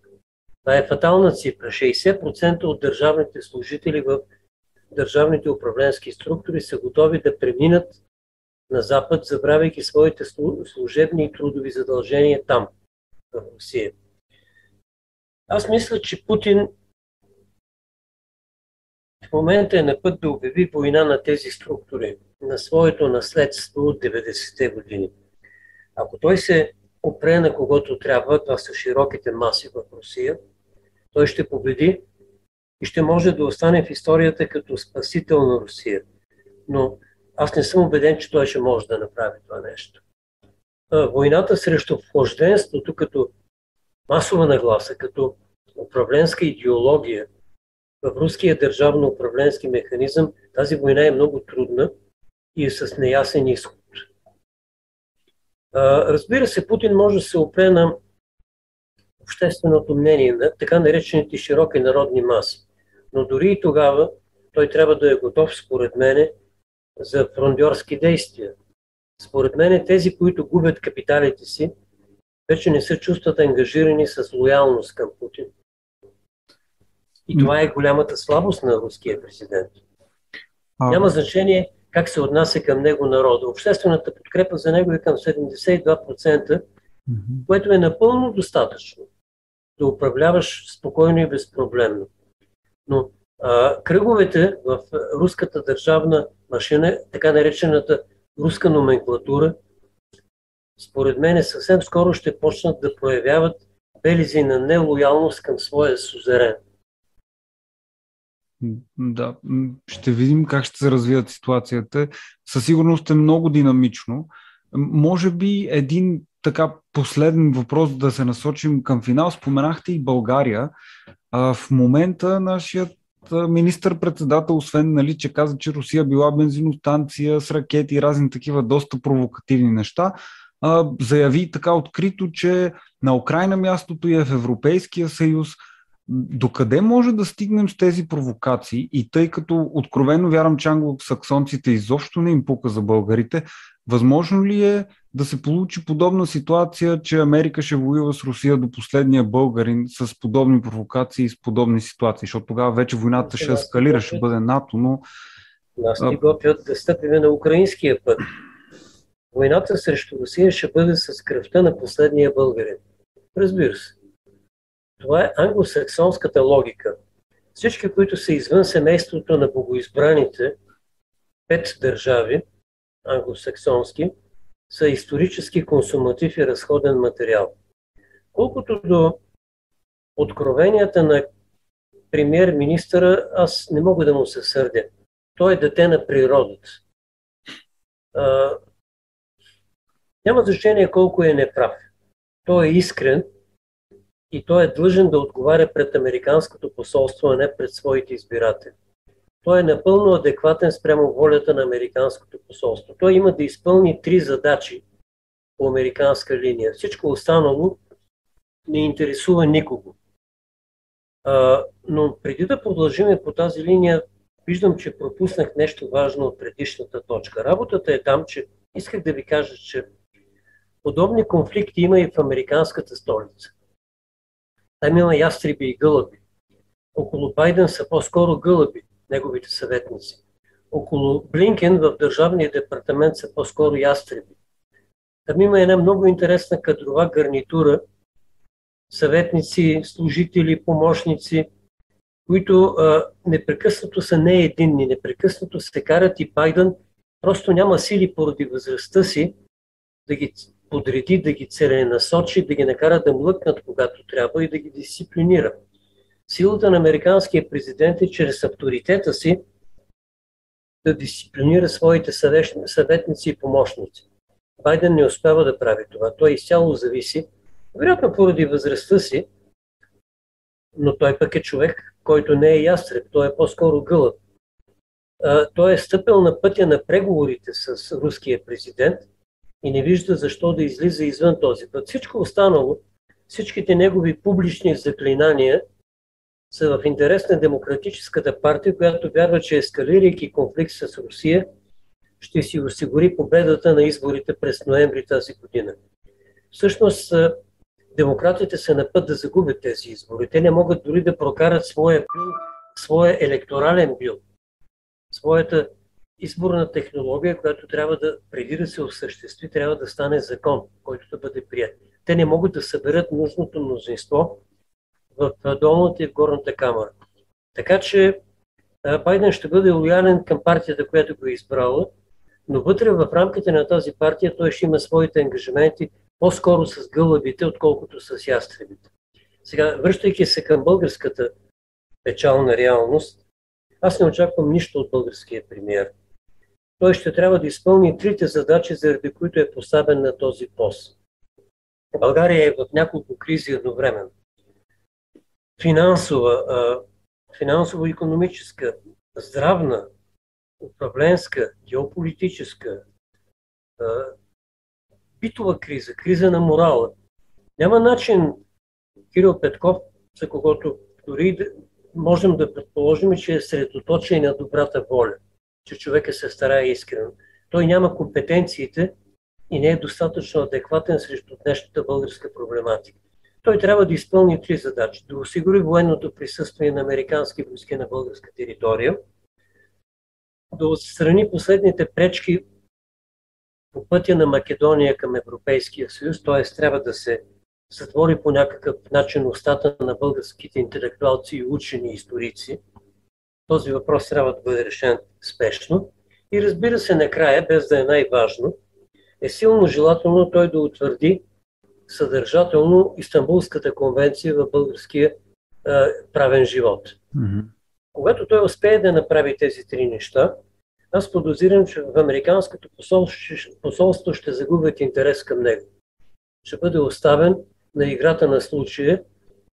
S2: Това е фатална цифра. 60% от държавните служители в държавните управленски структури са готови да преминат на Запад, забравяйки своите служебни и трудови задължения там, в Русия. Аз мисля, че Путин в момента е на път да обяви война на тези структури, на своето наследство от 90-те години. Ако той се опре на когото трябва, това са широките маси в Русия, той ще победи и ще може да остане в историята като спасител на Русия. Но аз не съм убеден, че той ще може да направи това нещо. Войната срещу вхожденството като масова нагласа, като управленска идеология в руския държавно-управленски механизъм, тази война е много трудна и с неясен изход. Разбира се, Путин може да се опре на общественото мнение на така наречените широки народни маси. Но дори и тогава той трябва да е готов, според мене, за фрондьорски действия. Според мен тези, които губят капиталите си, вече не се чувстват ангажирани с лоялност към Путин. И това е голямата слабост на руския президент. Няма значение как се отнася към него народа. Обществената подкрепа за него е към 72%, което е напълно достатъчно да управляваш спокойно и безпроблемно. Но а, кръговете в руската държавна машина, така наречената руска номенклатура, според мен съвсем скоро ще почнат да проявяват белизи на нелоялност към своя сузерен.
S1: Да, ще видим как ще се развият ситуацията. Със сигурност е много динамично. Може би един така последен въпрос да се насочим към финал. Споменахте и България. А, в момента нашият министър-председател, освен нали, че каза, че Русия била бензиностанция с ракети и разни такива доста провокативни неща, а, заяви така открито, че на Украина мястото е в Европейския съюз. Докъде може да стигнем с тези провокации? И тъй като откровено вярвам, че англосаксонците изобщо не им пука за българите, възможно ли е да се получи подобна ситуация, че Америка ще воюва с Русия до последния българин с подобни провокации и с подобни ситуации, защото тогава вече войната ще ескалира, ще бъде НАТО, но...
S2: Нас ни готвят да стъпиме на украинския път. Войната срещу Русия ще бъде с кръвта на последния българин. Разбира се. Това е англосаксонската логика. Всички, които са извън семейството на богоизбраните пет държави, англосаксонски, са исторически консуматив и разходен материал. Колкото до откровенията на премьер-министъра, аз не мога да му се сърдя. Той е дете на природата. А, няма значение колко е неправ. Той е искрен и той е длъжен да отговаря пред Американското посолство, а не пред своите избиратели. Той е напълно адекватен спрямо волята на Американското посолство. Той има да изпълни три задачи по американска линия. Всичко останало не интересува никого. А, но преди да продължим по тази линия, виждам, че пропуснах нещо важно от предишната точка. Работата е там, че исках да ви кажа, че подобни конфликти има и в американската столица. Там има ястреби и гълъби. Около Байден са по-скоро гълъби неговите съветници. Около Блинкен в Държавния департамент са по-скоро ястреби. Там има една много интересна кадрова гарнитура, съветници, служители, помощници, които а, непрекъснато са не единни, непрекъснато се карат и Байден просто няма сили поради възрастта си да ги подреди, да ги целенасочи, да ги накара да млъкнат когато трябва и да ги дисциплинира. Силата на американския президент е чрез авторитета си да дисциплинира своите съветници и помощници. Байден не успява да прави това. Той изцяло зависи, вероятно поради възрастта си, но той пък е човек, който не е ястреб, той е по-скоро гълъб. Той е стъпил на пътя на преговорите с руския президент и не вижда защо да излиза извън този път. Всичко останало, всичките негови публични заклинания са в интерес на Демократическата партия, която вярва, че ескалирайки конфликт с Русия, ще си осигури победата на изборите през ноември тази година. Всъщност, демократите са на път да загубят тези избори. Те не могат дори да прокарат своя своя електорален бил, своята изборна технология, която трябва да, преди да се осъществи, трябва да стане закон, който да бъде прият. Те не могат да съберат нужното мнозинство в долната и в горната камера. Така че Байден ще бъде лоялен към партията, която го е избрала, но вътре в рамките на тази партия той ще има своите ангажименти по-скоро с гълъбите, отколкото с ястребите. Сега, връщайки се към българската печална реалност, аз не очаквам нищо от българския премьер. Той ще трябва да изпълни трите задачи, заради които е поставен на този пост. България е в няколко кризи едновременно. Финансова, финансово-економическа, здравна, управленска, геополитическа, битова криза, криза на морала. Няма начин Кирил Петков, за когото дори можем да предположим, че е средоточие на добрата воля, че човека се старае искрено. Той няма компетенциите и не е достатъчно адекватен срещу днешната българска проблематика. Той трябва да изпълни три задачи. Да осигури военното присъствие на американски войски на българска територия, да отстрани последните пречки по пътя на Македония към Европейския съюз, т.е. трябва да се затвори по някакъв начин устата на българските интелектуалци и учени историци. Този въпрос трябва да бъде решен спешно. И разбира се, накрая, без да е най-важно, е силно желателно той да утвърди съдържателно Истанбулската конвенция в българския е, правен живот. Mm-hmm. Когато той успее да направи тези три неща, аз подозирам, че в Американското посолство ще загубят интерес към него. Ще бъде оставен на играта на случая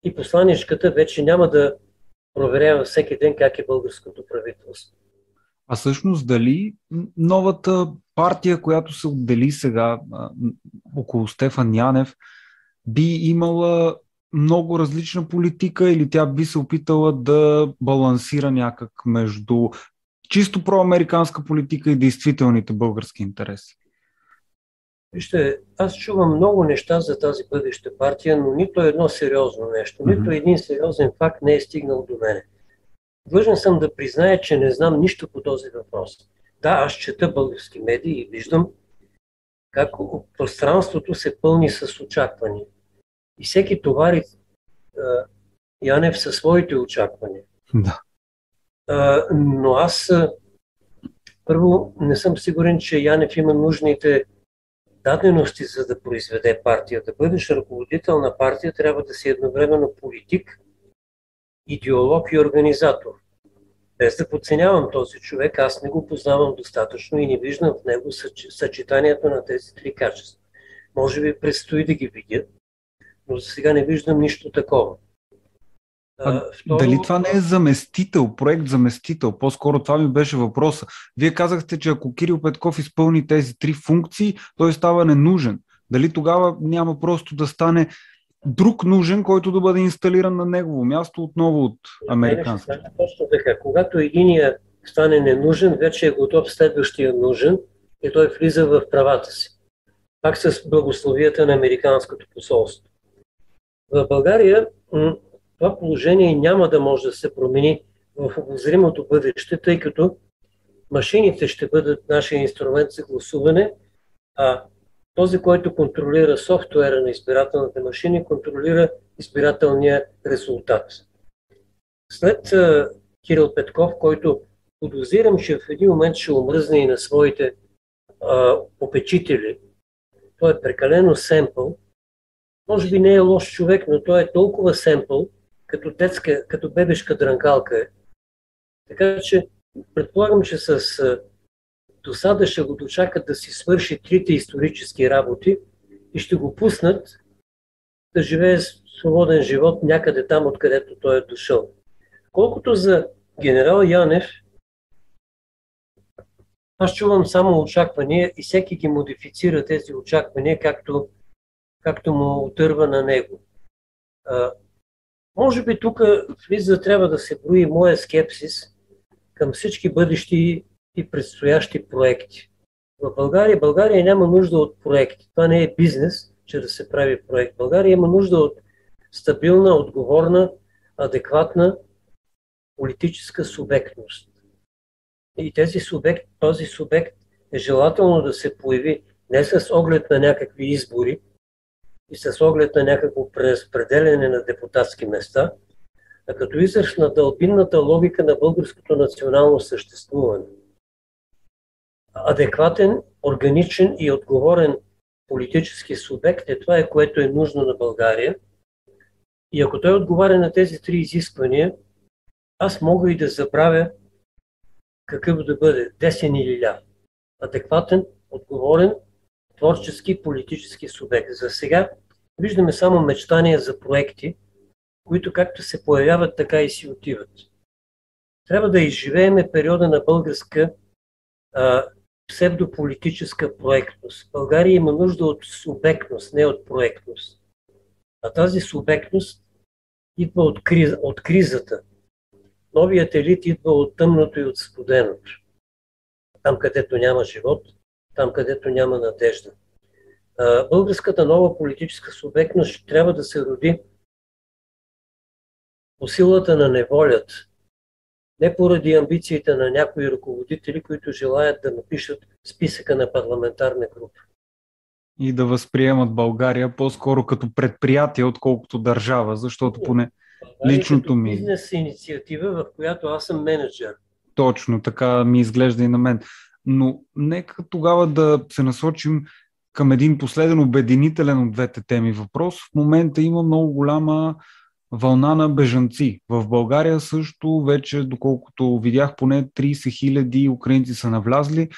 S2: и посланичката вече няма да проверява всеки ден как е българското правителство.
S1: А всъщност дали новата партия, която се отдели сега около Стефан Янев, би имала много различна политика или тя би се опитала да балансира някак между чисто проамериканска политика и действителните български интереси?
S2: Вижте, аз чувам много неща за тази бъдеща партия, но нито едно сериозно нещо, нито един сериозен факт не е стигнал до мене. Длъжен съм да призная, че не знам нищо по този въпрос. Да, аз чета български медии и виждам как пространството се пълни с очаквания. И всеки товари Янев със своите очаквания.
S1: Да
S2: но аз първо не съм сигурен, че Янев има нужните дадености за да произведе партия. Да бъдеш ръководител на партия трябва да си едновременно политик, идеолог и организатор. Без да подценявам този човек, аз не го познавам достатъчно и не виждам в него съчетанието на тези три качества. Може би предстои да ги видя, но за сега не виждам нищо такова.
S1: А, второ... Дали това не е заместител, проект заместител? По-скоро това ми беше въпроса. Вие казахте, че ако Кирил Петков изпълни тези три функции, той става ненужен. Дали тогава няма просто да стане друг нужен, който да бъде инсталиран на негово място отново от американски?
S2: Точно така. Когато единия стане ненужен, вече е готов следващия нужен и той влиза в правата си. Пак с благословията на Американското посолство. В България това положение няма да може да се промени в обозримото бъдеще, тъй като машините ще бъдат нашия инструмент за гласуване, а Този, който контролира софтуера на избирателните машини, контролира избирателния резултат. След Кирил Петков, който подозирам, че в един момент ще омръзне и на своите а, попечители, той е прекалено семпъл, може би не е лош човек, но той е толкова семпъл, като детска, като бебешка дранкалка е. Така че предполагам, че с досада ще го дочакат да си свърши трите исторически работи и ще го пуснат да живее свободен живот някъде там, откъдето той е дошъл. Колкото за генерал Янев, аз чувам само очаквания и всеки ги модифицира тези очаквания, както, както му отърва на него. Може би тук влиза трябва да се брои моя скепсис към всички бъдещи и предстоящи проекти. В България, България няма нужда от проекти. Това не е бизнес, че да се прави проект. България има нужда от стабилна, отговорна, адекватна политическа субектност. И тези субект, този субект е желателно да се появи не с оглед на някакви избори и с оглед на някакво преразпределение на депутатски места, а като израз на дълбинната логика на българското национално съществуване. Адекватен, органичен и отговорен политически субект е това, е, което е нужно на България. И ако той отговаря на тези три изисквания, аз мога и да забравя какъв да бъде, десен или ляв. Адекватен, отговорен, творчески, политически субект. За сега виждаме само мечтания за проекти, които както се появяват, така и си отиват. Трябва да изживееме периода на българска а, псевдополитическа проектност. България има нужда от субектност, не от проектност. А тази субектност идва от, криз, от кризата, Новият елит идва от тъмното и от студеното. Там, където няма живот, там, където няма надежда. Българската нова политическа субектност трябва да се роди по силата на неволят, не поради амбициите на някои ръководители, които желаят да напишат списъка на парламентарна група.
S1: И да възприемат България по-скоро като предприятие, отколкото държава, защото поне Личното ми.
S2: Бизнес инициатива, в която аз съм менеджер.
S1: Точно, така ми изглежда и на мен. Но нека тогава да се насочим към един последен обединителен от двете теми въпрос. В момента има много голяма вълна на бежанци. В България също вече, доколкото видях, поне 30 хиляди украинци са навлязли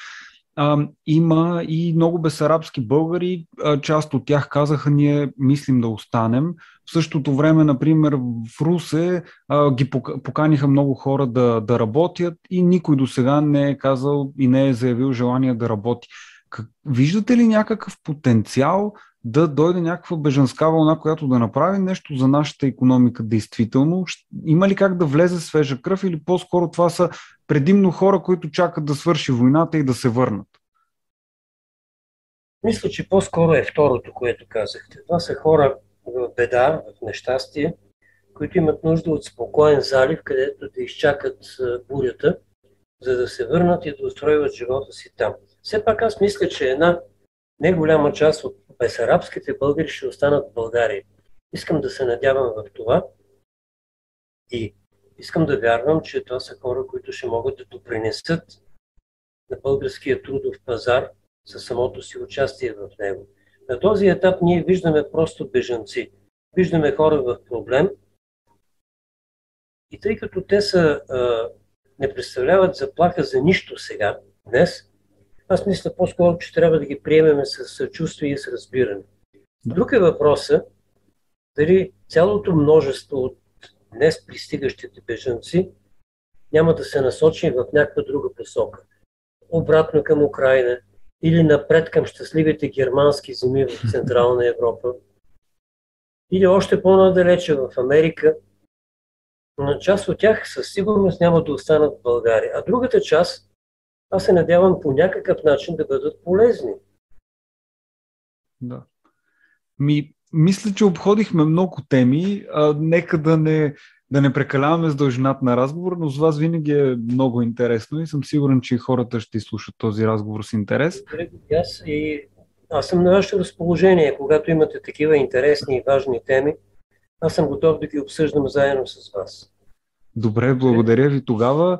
S1: а, има и много безарабски българи. А, част от тях казаха, ние мислим да останем. В същото време, например, в Русе а, ги поканиха много хора да, да работят и никой до сега не е казал и не е заявил желание да работи. Как, виждате ли някакъв потенциал да дойде някаква бежанска вълна, която да направи нещо за нашата економика действително? Има ли как да влезе свежа кръв или по-скоро това са предимно хора, които чакат да свърши войната и да се върнат?
S2: Мисля, че по-скоро е второто, което казахте. Това са хора в беда, в нещастие, които имат нужда от спокоен залив, където да изчакат бурята, за да се върнат и да устроиват живота си там. Все пак аз мисля, че една не голяма част от безарабските българи ще останат в България. Искам да се надявам в това и искам да вярвам, че това са хора, които ще могат да допринесат на българския трудов пазар със самото си участие в него. На този етап ние виждаме просто бежанци. Виждаме хора в проблем и тъй като те са, а, не представляват заплаха за нищо сега, днес, аз мисля по-скоро, че трябва да ги приемеме с съчувствие и с разбиране. Друг е въпросът дали цялото множество от днес пристигащите бежанци няма да се насочи в някаква друга посока. Обратно към Украина или напред към щастливите германски земи в <laughs> Централна Европа, или още по-надалече в Америка, но част от тях със сигурност няма да останат в България. А другата част аз се надявам по някакъв начин да бъдат полезни.
S1: Да. Ми, мисля, че обходихме много теми. А, нека да не, да не прекаляваме с дължината на разговор, но с вас винаги е много интересно и съм сигурен, че хората ще изслушат този разговор с интерес.
S2: Аз и аз съм на вашето разположение, когато имате такива интересни и важни теми. Аз съм готов да ги обсъждам заедно с вас.
S1: Добре, благодаря ви тогава.